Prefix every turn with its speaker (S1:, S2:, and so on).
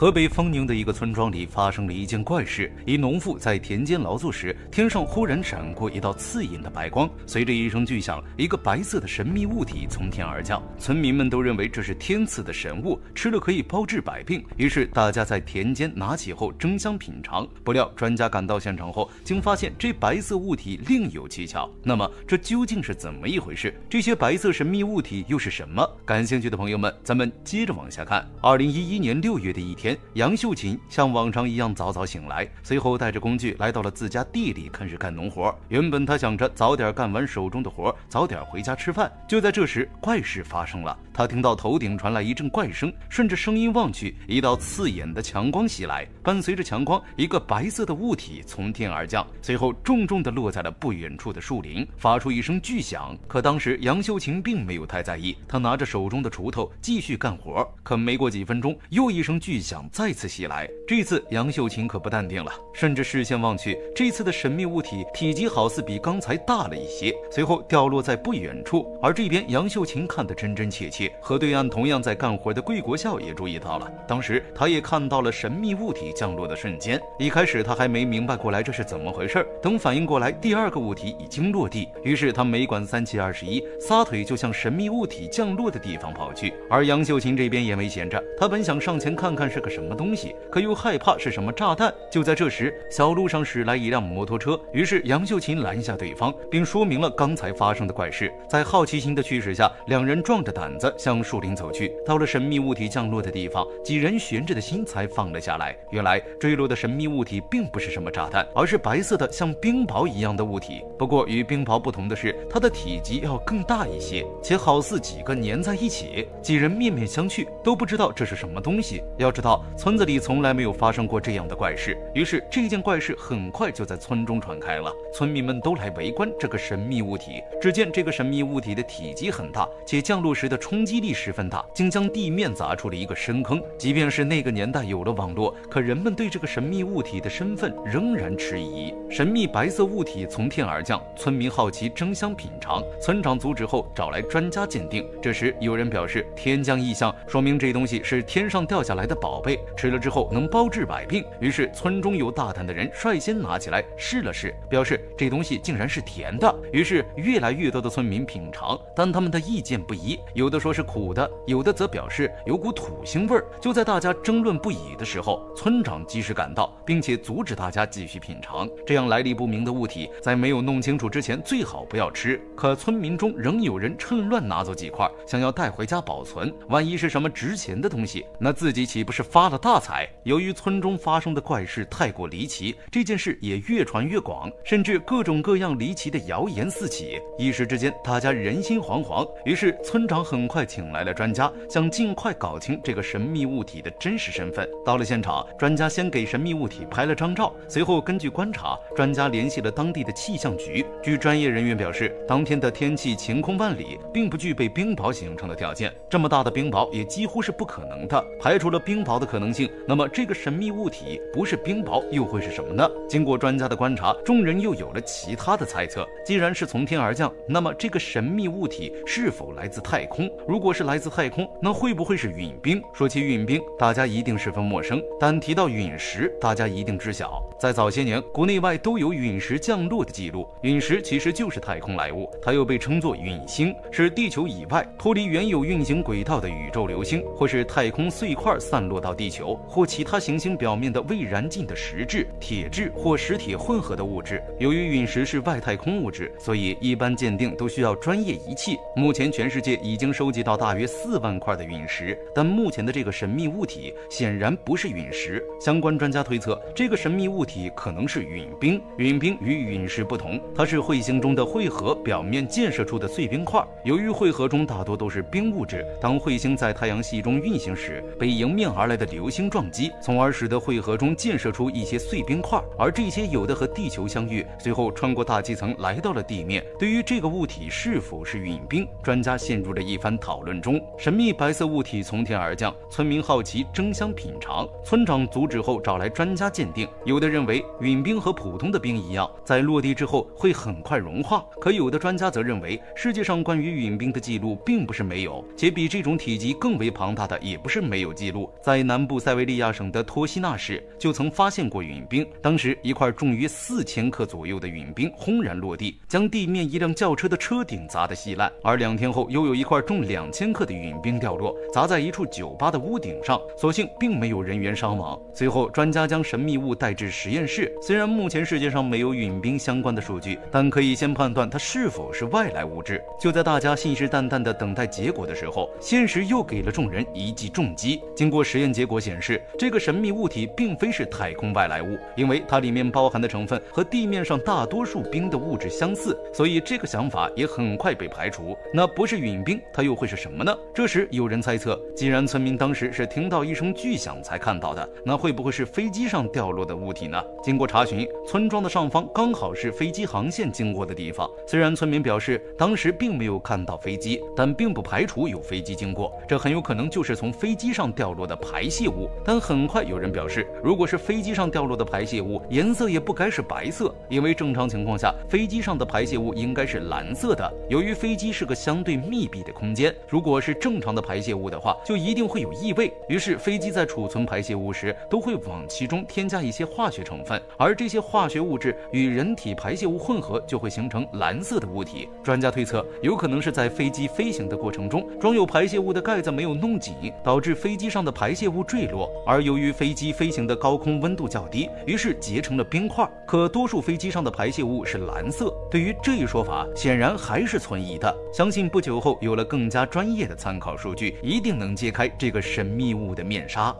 S1: 河北丰宁的一个村庄里发生了一件怪事：一农妇在田间劳作时，天上忽然闪过一道刺眼的白光，随着一声巨响，一个白色的神秘物体从天而降。村民们都认为这是天赐的神物，吃了可以包治百病。于是大家在田间拿起后争相品尝。不料专家赶到现场后，竟发现这白色物体另有蹊跷。那么这究竟是怎么一回事？这些白色神秘物体又是什么？感兴趣的朋友们，咱们接着往下看。二零一一年六月的一天。杨秀琴像往常一样早早醒来，随后带着工具来到了自家地里，开始干农活。原本他想着早点干完手中的活，早点回家吃饭。就在这时，怪事发生了。他听到头顶传来一阵怪声，顺着声音望去，一道刺眼的强光袭来，伴随着强光，一个白色的物体从天而降，随后重重地落在了不远处的树林，发出一声巨响。可当时杨秀琴并没有太在意，他拿着手中的锄头继续干活。可没过几分钟，又一声巨响。再次袭来，这次杨秀琴可不淡定了，顺着视线望去，这次的神秘物体体积好似比刚才大了一些，随后掉落在不远处。而这边杨秀琴看得真真切切，和对岸同样在干活的桂国孝也注意到了，当时他也看到了神秘物体降落的瞬间。一开始他还没明白过来这是怎么回事，等反应过来，第二个物体已经落地，于是他没管三七二十一，撒腿就向神秘物体降落的地方跑去。而杨秀琴这边也没闲着，他本想上前看看是个。什么东西？可又害怕是什么炸弹。就在这时，小路上驶来一辆摩托车，于是杨秀琴拦下对方，并说明了刚才发生的怪事。在好奇心的驱使下，两人壮着胆子向树林走去。到了神秘物体降落的地方，几人悬着的心才放了下来。原来坠落的神秘物体并不是什么炸弹，而是白色的像冰雹一样的物体。不过与冰雹不同的是，它的体积要更大一些，且好似几个粘在一起。几人面面相觑，都不知道这是什么东西。要知道。村子里从来没有发生过这样的怪事，于是这件怪事很快就在村中传开了。村民们都来围观这个神秘物体。只见这个神秘物体的体积很大，且降落时的冲击力十分大，竟将地面砸出了一个深坑。即便是那个年代有了网络，可人们对这个神秘物体的身份仍然迟疑。神秘白色物体从天而降，村民好奇争相品尝。村长阻止后，找来专家鉴定。这时有人表示，天降异象，说明这东西是天上掉下来的宝贝。吃了之后能包治百病，于是村中有大胆的人率先拿起来试了试，表示这东西竟然是甜的。于是越来越多的村民品尝，但他们的意见不一，有的说是苦的，有的则表示有股土腥味儿。就在大家争论不已的时候，村长及时赶到，并且阻止大家继续品尝。这样来历不明的物体，在没有弄清楚之前，最好不要吃。可村民中仍有人趁乱拿走几块，想要带回家保存。万一是什么值钱的东西，那自己岂不是发？了大财。由于村中发生的怪事太过离奇，这件事也越传越广，甚至各种各样离奇的谣言四起。一时之间，大家人心惶惶。于是，村长很快请来了专家，想尽快搞清这个神秘物体的真实身份。到了现场，专家先给神秘物体拍了张照，随后根据观察，专家联系了当地的气象局。据专业人员表示，当天的天气晴空万里，并不具备冰雹形成的条件。这么大的冰雹也几乎是不可能的。排除了冰雹的。可能性，那么这个神秘物体不是冰雹又会是什么呢？经过专家的观察，众人又有了其他的猜测。既然是从天而降，那么这个神秘物体是否来自太空？如果是来自太空，那会不会是陨冰？说起陨冰，大家一定十分陌生，但提到陨石，大家一定知晓。在早些年，国内外都有陨石降落的记录。陨石其实就是太空来物，它又被称作陨星，是地球以外脱离原有运行轨道的宇宙流星，或是太空碎块散落到。地球或其他行星表面的未燃尽的石质、铁质或石铁混合的物质。由于陨石是外太空物质，所以一般鉴定都需要专业仪器。目前全世界已经收集到大约四万块的陨石，但目前的这个神秘物体显然不是陨石。相关专家推测，这个神秘物体可能是陨冰。陨冰与陨石不同，它是彗星中的彗核表面溅射出的碎冰块。由于彗核中大多都是冰物质，当彗星在太阳系中运行时，被迎面而来的流星撞击，从而使得汇合中溅射出一些碎冰块，而这些有的和地球相遇，随后穿过大气层来到了地面。对于这个物体是否是陨冰，专家陷入了一番讨论中。神秘白色物体从天而降，村民好奇争相品尝，村长阻止后找来专家鉴定。有的认为陨冰和普通的冰一样，在落地之后会很快融化，可有的专家则认为世界上关于陨冰的记录并不是没有，且比这种体积更为庞大的也不是没有记录。在南部塞维利亚省的托西纳市就曾发现过陨冰。当时，一块重约四千克左右的陨冰轰然落地，将地面一辆轿车的车顶砸得稀烂。而两天后，又有一块重两千克的陨冰掉落，砸在一处酒吧的屋顶上，所幸并没有人员伤亡。随后，专家将神秘物带至实验室。虽然目前世界上没有陨冰相关的数据，但可以先判断它是否是外来物质。就在大家信誓旦旦地等待结果的时候，现实又给了众人一记重击。经过实验结结果显示，这个神秘物体并非是太空外来物，因为它里面包含的成分和地面上大多数冰的物质相似，所以这个想法也很快被排除。那不是陨冰，它又会是什么呢？这时有人猜测，既然村民当时是听到一声巨响才看到的，那会不会是飞机上掉落的物体呢？经过查询，村庄的上方刚好是飞机航线经过的地方。虽然村民表示当时并没有看到飞机，但并不排除有飞机经过，这很有可能就是从飞机上掉落的排泄物。但很快有人表示，如果是飞机上掉落的排泄物，颜色也不该是白色，因为正常情况下，飞机上的排泄物应该是蓝色的。由于飞机是个相对密闭的空间，如果是正常的排泄物的话，就一定会有异味。于是飞机在储存排泄物时，都会往其中添加一些化学成分，而这些化学物质与人体排泄物混合，就会形成蓝色的物体。专家推测，有可能是在飞机飞行的过程中，装有排泄物的盖子没有弄紧，导致飞机上的排泄物坠落。而由于飞机飞行的高空温度较低，于是结成了冰块。可多数飞机上的排泄物是蓝色，对于这一说法，显然还是存疑的。相信不久后有了更加专业的参考数据，一定能揭开这个神秘物的面纱。